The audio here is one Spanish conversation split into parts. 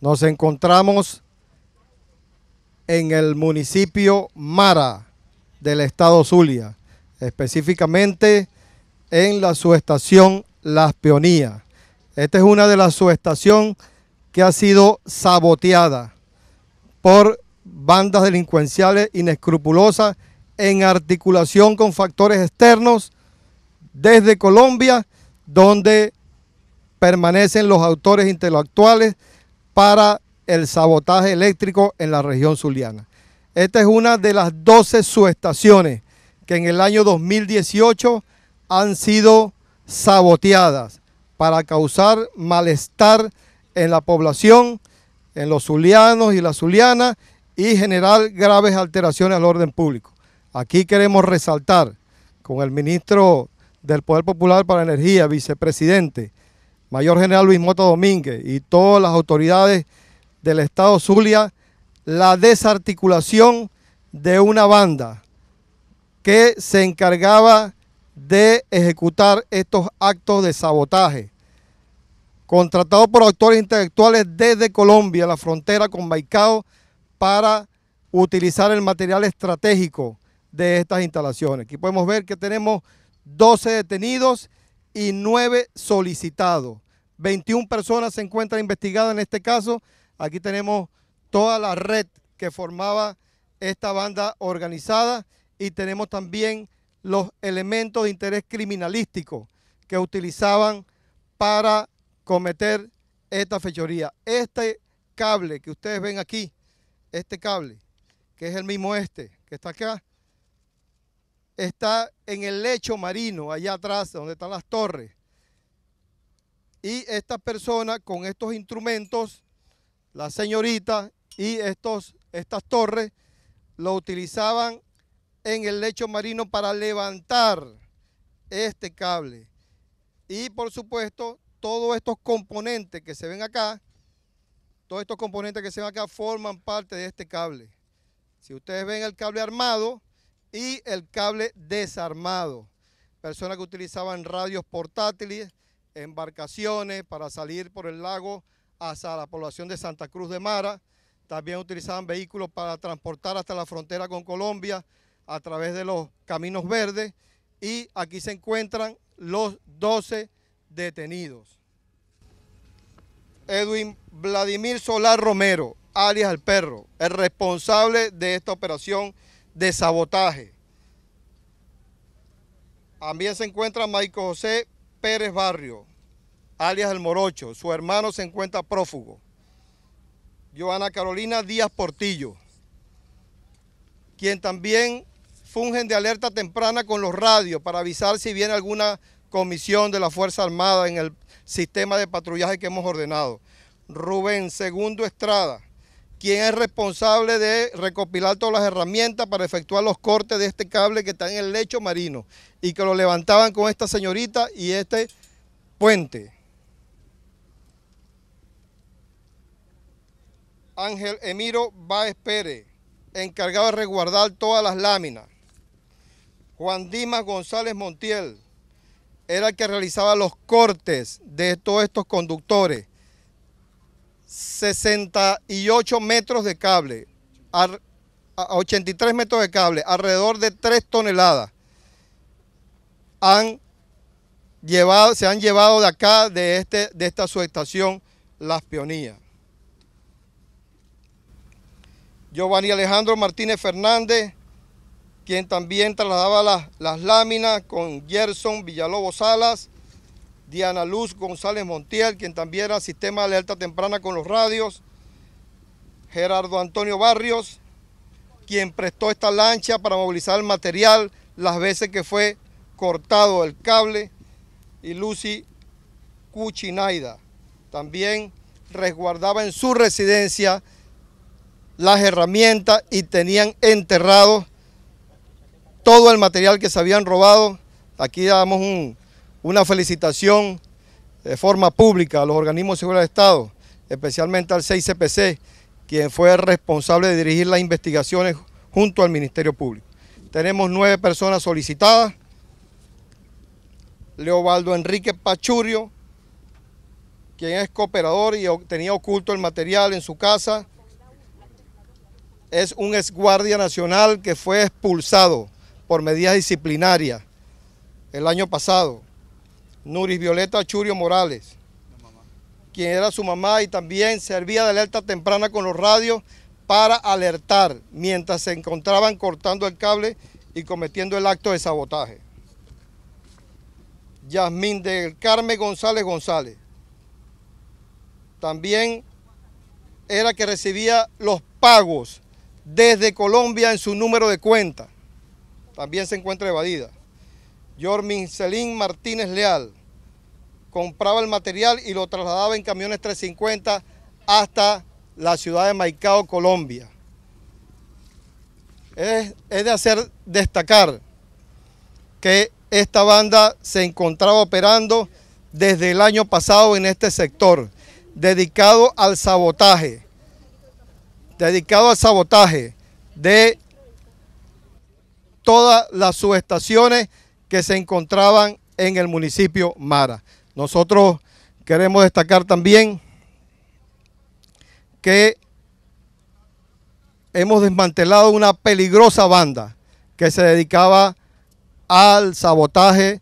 Nos encontramos en el municipio Mara del estado Zulia, específicamente en la subestación Las Peonías. Esta es una de las subestaciones que ha sido saboteada por bandas delincuenciales inescrupulosas en articulación con factores externos desde Colombia, donde permanecen los autores intelectuales para el sabotaje eléctrico en la región zuliana. Esta es una de las 12 subestaciones que en el año 2018 han sido saboteadas para causar malestar en la población, en los zulianos y las zulianas y generar graves alteraciones al orden público. Aquí queremos resaltar con el ministro del Poder Popular para Energía, vicepresidente, Mayor General Luis Mota Domínguez y todas las autoridades del Estado Zulia, la desarticulación de una banda que se encargaba de ejecutar estos actos de sabotaje, contratado por actores intelectuales desde Colombia, la frontera con Baicao, para utilizar el material estratégico de estas instalaciones. Aquí podemos ver que tenemos 12 detenidos y 9 solicitados. 21 personas se encuentran investigadas en este caso. Aquí tenemos toda la red que formaba esta banda organizada y tenemos también los elementos de interés criminalístico que utilizaban para cometer esta fechoría. Este cable que ustedes ven aquí, este cable, que es el mismo este, que está acá, está en el lecho marino, allá atrás, donde están las torres. Y esta persona con estos instrumentos, la señorita y estos, estas torres, lo utilizaban en el lecho marino para levantar este cable. Y por supuesto, todos estos componentes que se ven acá, todos estos componentes que se ven acá forman parte de este cable. Si ustedes ven el cable armado, y el cable desarmado. Personas que utilizaban radios portátiles, embarcaciones para salir por el lago hacia la población de Santa Cruz de Mara. También utilizaban vehículos para transportar hasta la frontera con Colombia a través de los caminos verdes. Y aquí se encuentran los 12 detenidos. Edwin Vladimir Solar Romero, alias El Perro, el responsable de esta operación de sabotaje. También se encuentra Michael José Pérez Barrio, alias El Morocho. Su hermano se encuentra prófugo. Joana Carolina Díaz Portillo, quien también fungen de alerta temprana con los radios para avisar si viene alguna comisión de la Fuerza Armada en el sistema de patrullaje que hemos ordenado. Rubén Segundo Estrada, quien es responsable de recopilar todas las herramientas para efectuar los cortes de este cable que está en el lecho marino y que lo levantaban con esta señorita y este puente. Ángel Emiro Báez Pérez, encargado de resguardar todas las láminas. Juan Dimas González Montiel, era el que realizaba los cortes de todos estos conductores 68 metros de cable, 83 metros de cable, alrededor de 3 toneladas. Han llevado, se han llevado de acá, de, este, de esta subestación, las peonías. Giovanni Alejandro Martínez Fernández, quien también trasladaba las, las láminas con Gerson Villalobos Salas, Diana Luz González Montiel, quien también era sistema de alerta temprana con los radios, Gerardo Antonio Barrios, quien prestó esta lancha para movilizar el material las veces que fue cortado el cable, y Lucy Cuchinaida. También resguardaba en su residencia las herramientas y tenían enterrado todo el material que se habían robado. Aquí damos un, una felicitación de forma pública a los organismos de seguridad del Estado, especialmente al 6CPC, quien fue responsable de dirigir las investigaciones junto al Ministerio Público. Tenemos nueve personas solicitadas. Leobaldo Enrique Pachurio, quien es cooperador y tenía oculto el material en su casa, es un ex guardia nacional que fue expulsado por medidas disciplinarias el año pasado. Nuris Violeta Churio Morales, quien era su mamá y también servía de alerta temprana con los radios para alertar mientras se encontraban cortando el cable y cometiendo el acto de sabotaje. Yasmín del Carmen González González. También era que recibía los pagos desde Colombia en su número de cuenta. También se encuentra evadida. Yormin Celín Martínez Leal compraba el material y lo trasladaba en camiones 350 hasta la ciudad de Maicao, Colombia. Es, es de hacer destacar que esta banda se encontraba operando desde el año pasado en este sector, dedicado al sabotaje, dedicado al sabotaje de todas las subestaciones que se encontraban en el municipio Mara. Nosotros queremos destacar también que hemos desmantelado una peligrosa banda que se dedicaba al sabotaje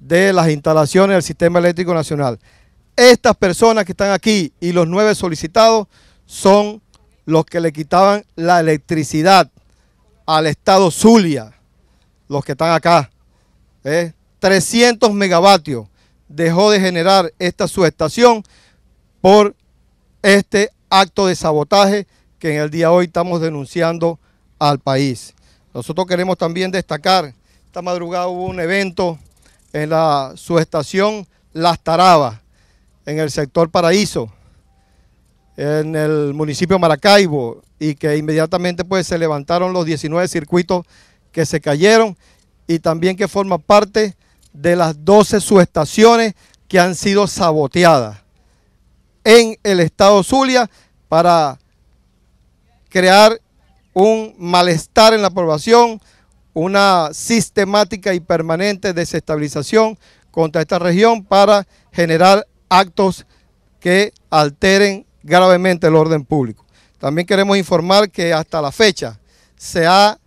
de las instalaciones del Sistema Eléctrico Nacional. Estas personas que están aquí y los nueve solicitados son los que le quitaban la electricidad al estado Zulia, los que están acá. 300 ¿eh? megavatios dejó de generar esta subestación por este acto de sabotaje que en el día de hoy estamos denunciando al país. Nosotros queremos también destacar esta madrugada hubo un evento en la subestación Las Tarabas, en el sector Paraíso, en el municipio de Maracaibo, y que inmediatamente pues se levantaron los 19 circuitos que se cayeron y también que forma parte de las 12 subestaciones que han sido saboteadas en el estado Zulia para crear un malestar en la población, una sistemática y permanente desestabilización contra esta región para generar actos que alteren gravemente el orden público. También queremos informar que hasta la fecha se ha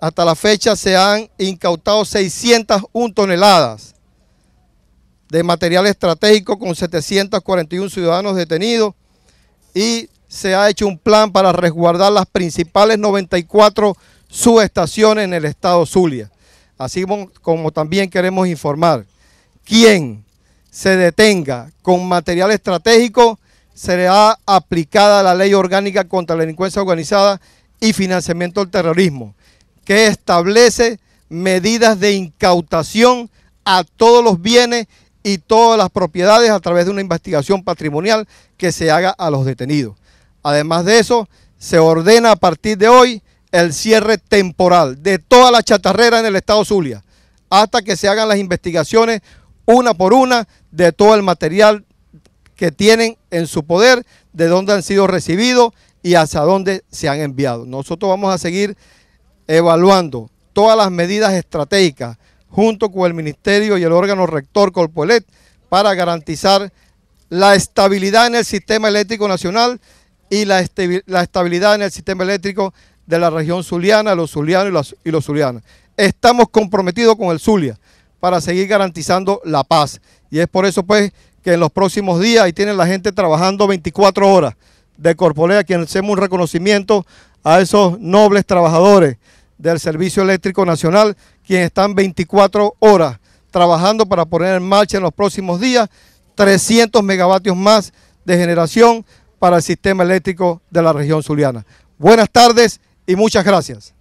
hasta la fecha se han incautado 601 toneladas de material estratégico con 741 ciudadanos detenidos y se ha hecho un plan para resguardar las principales 94 subestaciones en el estado Zulia. Así como, también queremos informar, quien se detenga con material estratégico será aplicada la ley orgánica contra la delincuencia organizada y financiamiento del terrorismo, que establece medidas de incautación a todos los bienes y todas las propiedades a través de una investigación patrimonial que se haga a los detenidos. Además de eso, se ordena a partir de hoy el cierre temporal de toda la chatarrera en el estado Zulia, hasta que se hagan las investigaciones una por una de todo el material que tienen en su poder, de dónde han sido recibidos y hacia dónde se han enviado. Nosotros vamos a seguir evaluando todas las medidas estratégicas junto con el Ministerio y el órgano rector Corpolet para garantizar la estabilidad en el sistema eléctrico nacional y la, estabilidad en el sistema eléctrico de la región zuliana, los zulianos y los, zulianos. Estamos comprometidos con el Zulia para seguir garantizando la paz. Y es por eso pues que en los próximos días ahí tienen la gente trabajando 24 horas de Corpolea, a quien hacemos un reconocimiento a esos nobles trabajadores del Servicio Eléctrico Nacional, quienes están 24 horas trabajando para poner en marcha en los próximos días 300 megavatios más de generación para el sistema eléctrico de la región zuliana. Buenas tardes y muchas gracias.